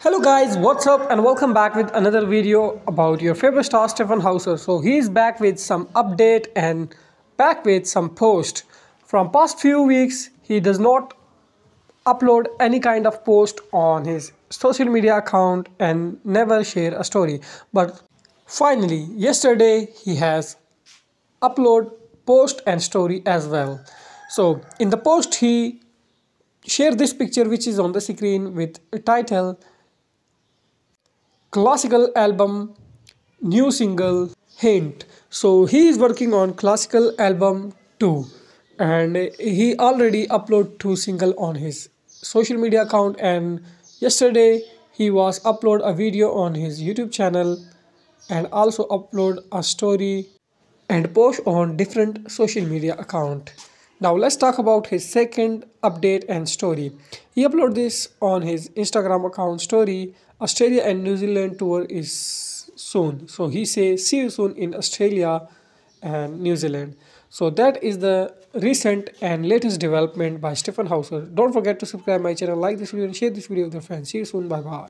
Hello guys, what's up and welcome back with another video about your favorite star Stjepan Hauser. So he's back with some update and back with some post. From past few weeks, he does not upload any kind of post on his social media account and never share a story. But finally, yesterday he has upload post and story as well. So in the post he share this picture which is on the screen with a title classical album new single hint. So he is working on classical album 2 and he already upload two single on his social media account. And yesterday he was upload a video on his youtube channel and also upload a story and post on different social media account now let's talk about his second update and story. He uploaded this on his Instagram account story. Australia and New Zealand tour is soon. So he says see you soon in Australia and New Zealand. So that is the recent and latest development by Stjepan Hauser. Don't forget to subscribe my channel, like this video and share this video with your friends. See you soon. Bye bye.